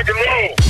I can roll.